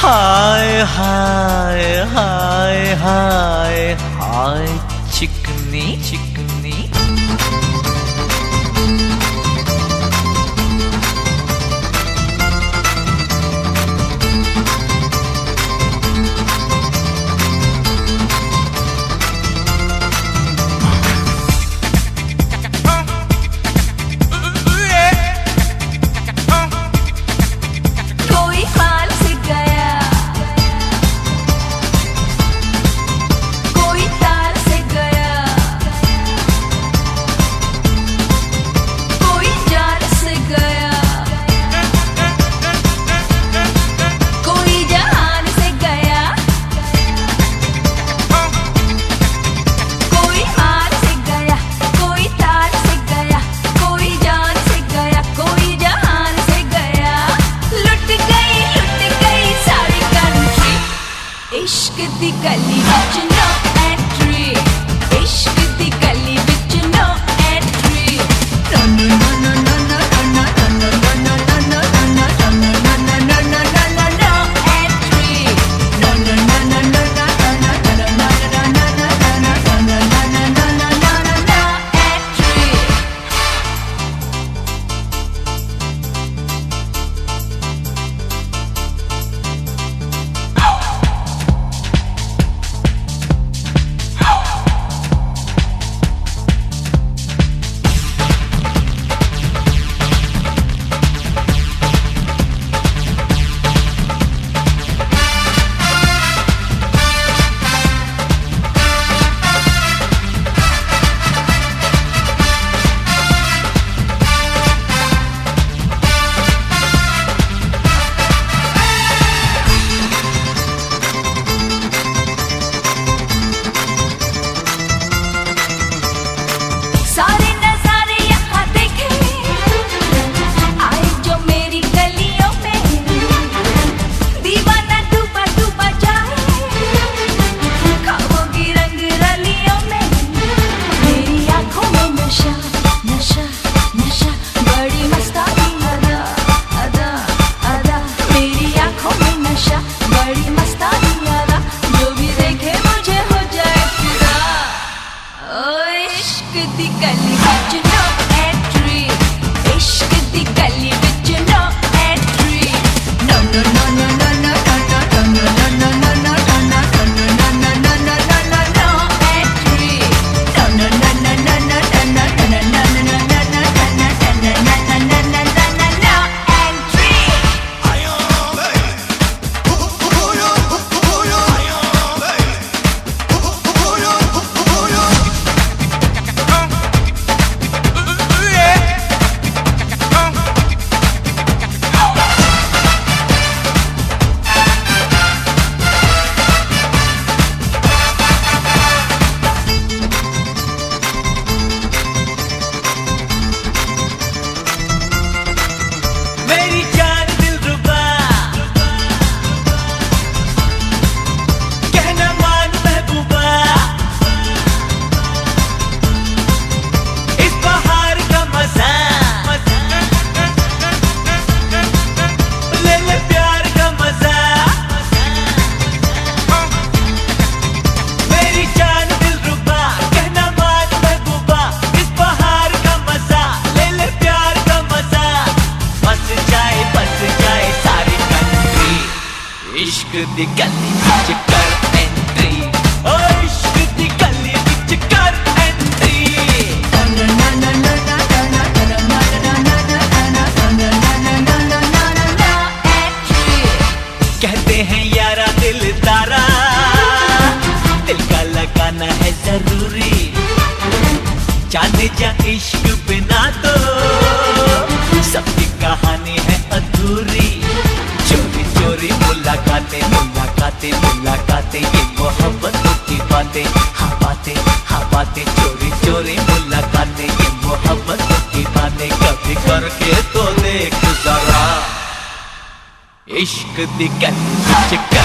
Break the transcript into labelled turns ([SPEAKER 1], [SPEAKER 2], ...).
[SPEAKER 1] 하이 하이 하이 하이 하이 치크니 치크
[SPEAKER 2] गली।
[SPEAKER 1] they got me. इश्क दी कहती